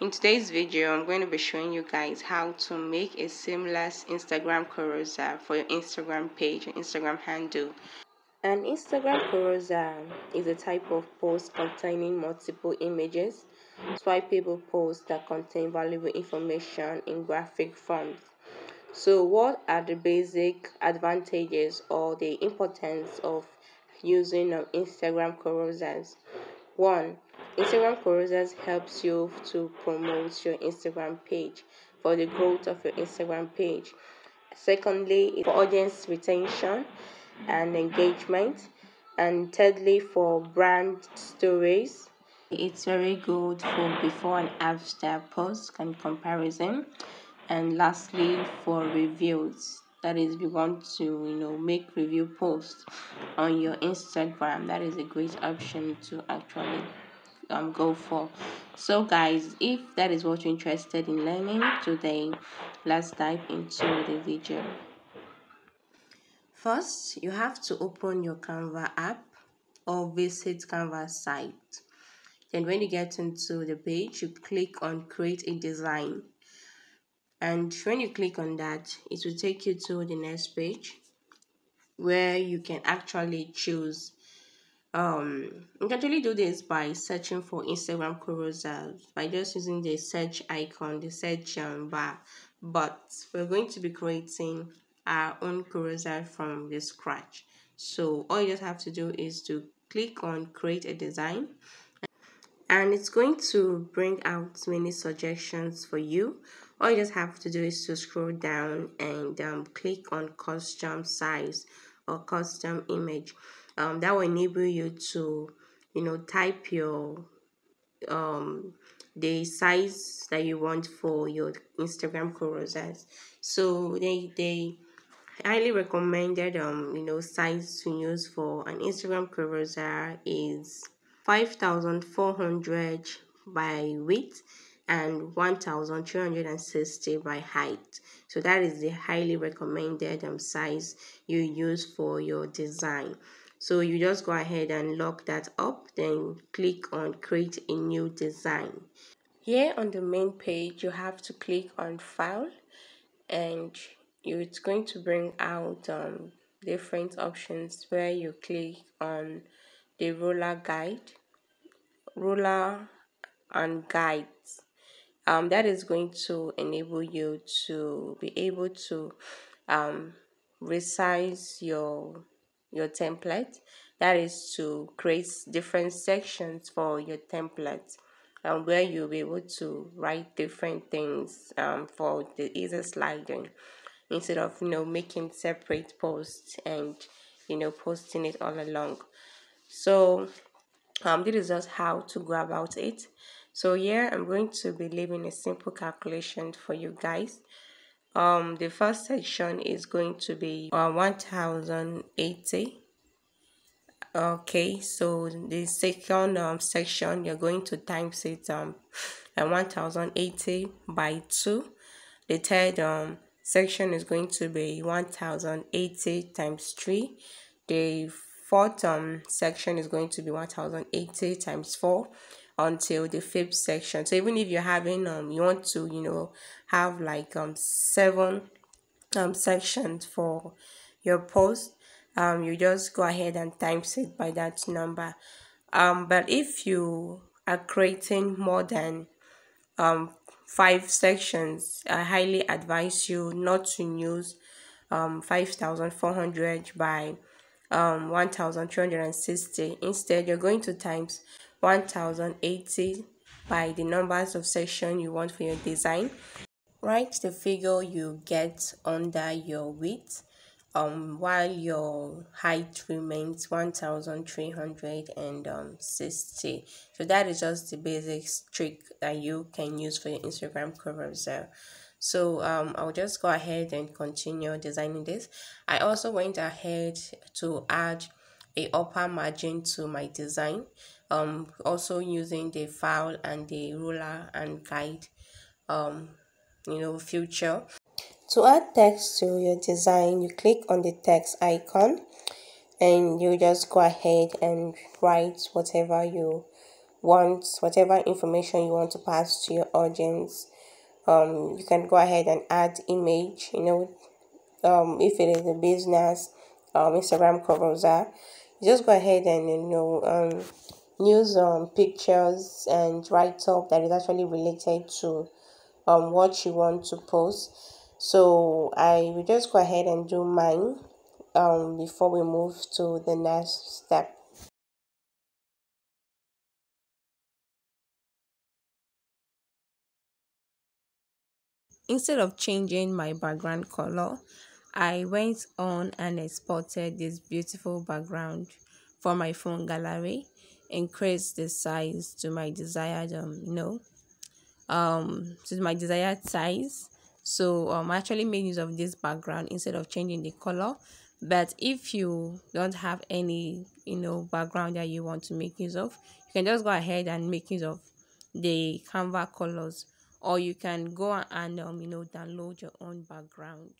In today's video, I'm going to be showing you guys how to make a seamless Instagram carousel for your Instagram page and Instagram handle. An Instagram carousel is a type of post containing multiple images, swipeable posts that contain valuable information in graphic forms. So, what are the basic advantages or the importance of using um, Instagram carousels? One, Instagram carousels helps you to promote your Instagram page for the growth of your Instagram page. Secondly, for audience retention and engagement. And thirdly, for brand stories. It's very good for before and after post and comparison. And lastly, for reviews that is we want to you know make review posts on your instagram that is a great option to actually um, go for. So guys if that is what you're interested in learning today let's dive into the video. First you have to open your canva app or visit canva site. Then when you get into the page you click on create a design. And when you click on that it will take you to the next page where you can actually choose um you can actually do this by searching for instagram carousel by just using the search icon the search um, bar. But we're going to be creating our own carousel from the scratch. So all you just have to do is to click on create a design and it's going to bring out many suggestions for you. All you just have to do is to scroll down and um, click on custom size or custom image um, that will enable you to you know type your um the size that you want for your instagram carousels so they they highly recommended um you know size to use for an instagram carousel is 5400 by width and 1360 by height. So that is the highly recommended um, size you use for your design so you just go ahead and lock that up then click on create a new design. Here on the main page you have to click on file and it's going to bring out um, different options where you click on the ruler guide ruler and guides. Um, that is going to enable you to be able to um, resize your your template. That is to create different sections for your template um, where you'll be able to write different things um, for the easy sliding. Instead of you know making separate posts and you know posting it all along. So um, this is just how to go about it. So here I'm going to be leaving a simple calculation for you guys. Um, the first section is going to be uh, 1080. Okay, so the second um, section you're going to times it um, at 1080 by 2. The third um, section is going to be 1080 times 3. The fourth um, section is going to be 1080 times 4 until the fifth section. So even if you're having um you want to you know have like um seven um sections for your post um you just go ahead and times it by that number. Um but if you are creating more than um five sections i highly advise you not to use um 5400 by um 1360 instead you're going to times 1080 by the numbers of section you want for your design. Write the figure you get under your width um, while your height remains 1360. So that is just the basic trick that you can use for your Instagram carousel. So um, I'll just go ahead and continue designing this. I also went ahead to add a upper margin to my design um also using the file and the ruler and guide um you know future. To add text to your design you click on the text icon and you just go ahead and write whatever you want whatever information you want to pass to your audience. Um, you can go ahead and add image you know um, if it is a business um, instagram covers that just go ahead and you know um, use um, pictures and write up that is actually related to um, what you want to post. So i will just go ahead and do mine um, before we move to the next step. Instead of changing my background color I went on and exported this beautiful background for my phone gallery increased the size to my desired um you know um to my desired size. So um I actually made use of this background instead of changing the color. But if you don't have any you know background that you want to make use of you can just go ahead and make use of the canva colors. Or you can go and um, you know download your own background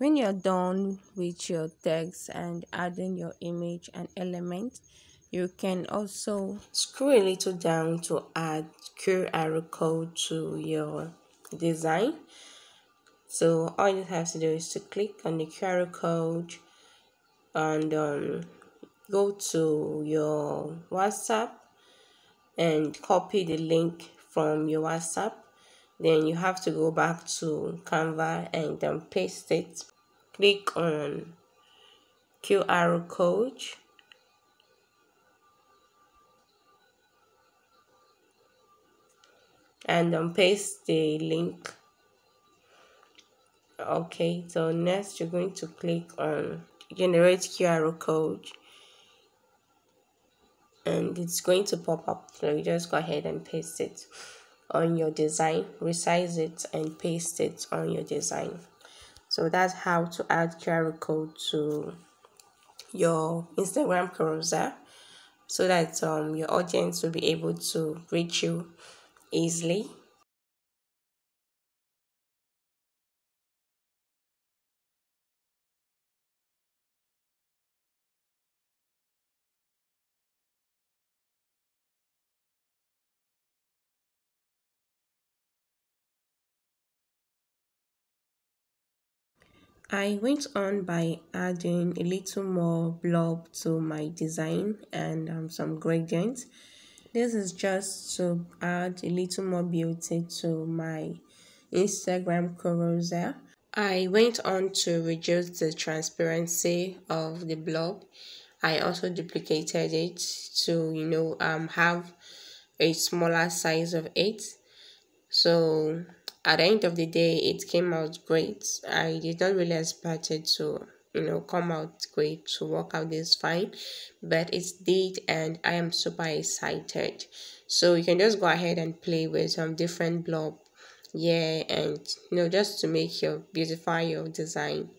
When you're done with your text and adding your image and element, you can also scroll a little down to add QR code to your design. So all you have to do is to click on the QR code and um, go to your WhatsApp and copy the link from your WhatsApp then you have to go back to Canva and then paste it. Click on QR code. And then paste the link. Okay so next you're going to click on generate QR code. And it's going to pop up so you just go ahead and paste it on your design resize it and paste it on your design. So that's how to add QR code to your Instagram carousel so that um, your audience will be able to reach you easily I went on by adding a little more blob to my design and um, some gradients. This is just to add a little more beauty to my Instagram carousel. I went on to reduce the transparency of the blob. I also duplicated it to, you know, um, have a smaller size of it. So at the end of the day, it came out great. I did not really expect it to, you know, come out great to work out this fine, but it did, and I am super excited. So you can just go ahead and play with some different blob, yeah, and you know, just to make your beautify your design.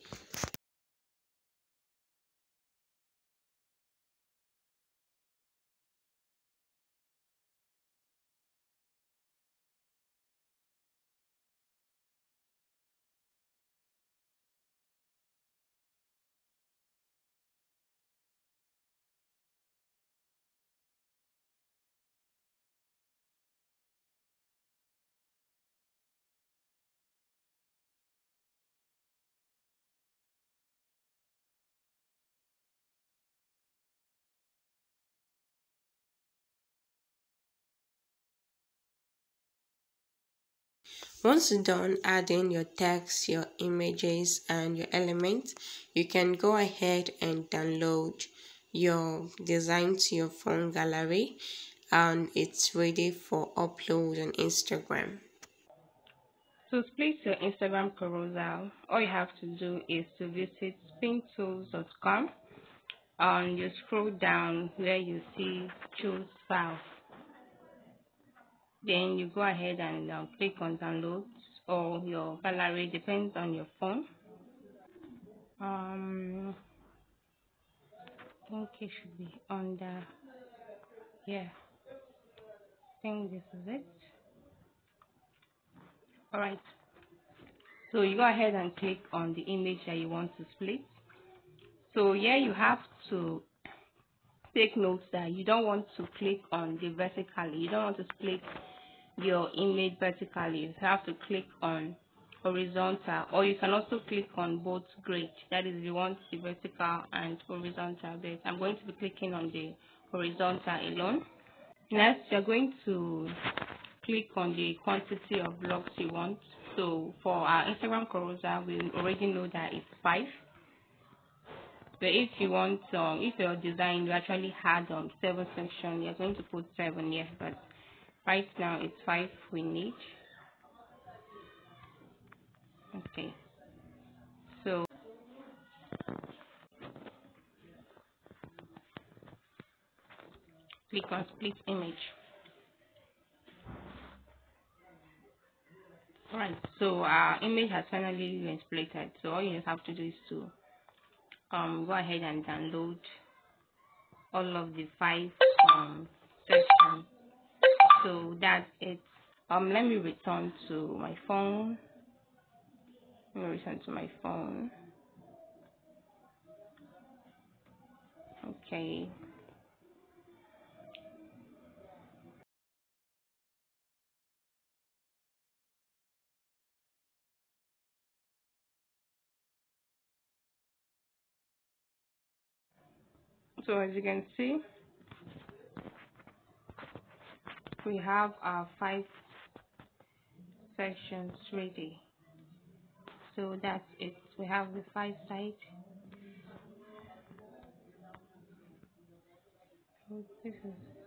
Once you're done adding your text, your images, and your elements, you can go ahead and download your design to your phone gallery and it's ready for upload on Instagram. To split your Instagram carousel, all you have to do is to visit pinetools.com and you scroll down where you see choose file then you go ahead and um, click on download or your gallery depends on your phone. Um I think it should be under yeah I think this is it. All right so you go ahead and click on the image that you want to split. So here you have to take note that you don't want to click on the vertically you don't want to split your image vertically. You have to click on horizontal or you can also click on both grid. That is you want the vertical and horizontal but i'm going to be clicking on the horizontal alone. Next you're going to click on the quantity of blocks you want. So for our instagram carousel we already know that it's five. But if you want um if your design you actually had um seven section you're going to put seven here but right now it's five we need okay so click on split image Alright, so our image has finally been splitted. So all you have to do is to um go ahead and download all of the five um sections. So that's it. Um let me return to my phone. Let me return to my phone. Okay. So as you can see, we have our five sections ready. So that's it. We have the five sides. This is